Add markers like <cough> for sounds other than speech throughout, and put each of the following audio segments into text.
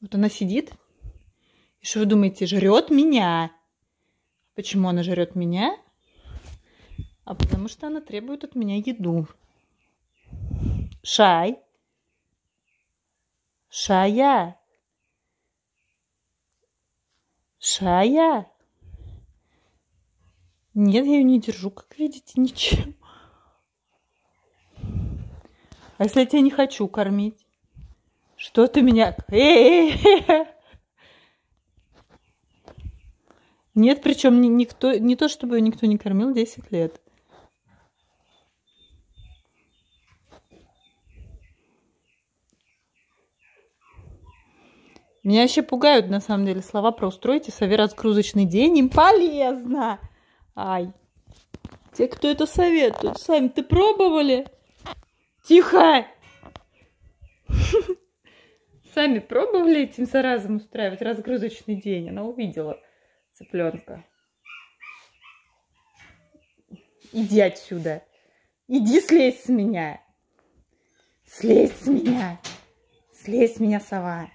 Вот она сидит. И что вы думаете, жрет меня? Почему она жрет меня? А потому что она требует от меня еду. Шай. Шая. Шая. Нет, я ее не держу, как видите, ничем. А если я тебя не хочу кормить? Что ты меня... <laughs> Нет, причем никто, не то, чтобы ее никто не кормил 10 лет. Меня еще пугают, на самом деле, слова про устройте разгрузочный день. Им полезно. Ай. Те, кто это советует, сами ты пробовали? Тихо! <laughs> Сами пробовали этим заразом устраивать разгрузочный день? Она увидела цыпленка. Иди отсюда. Иди слезь с меня. Слезь с меня. Слезь с меня, сова.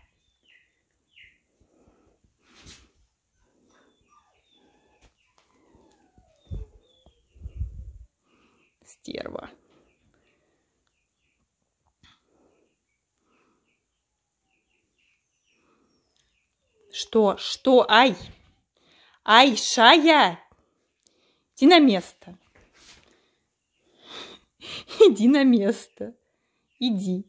Стерва. Что? Что? Ай! Ай, Шая! Иди на место. <laughs> Иди на место. Иди.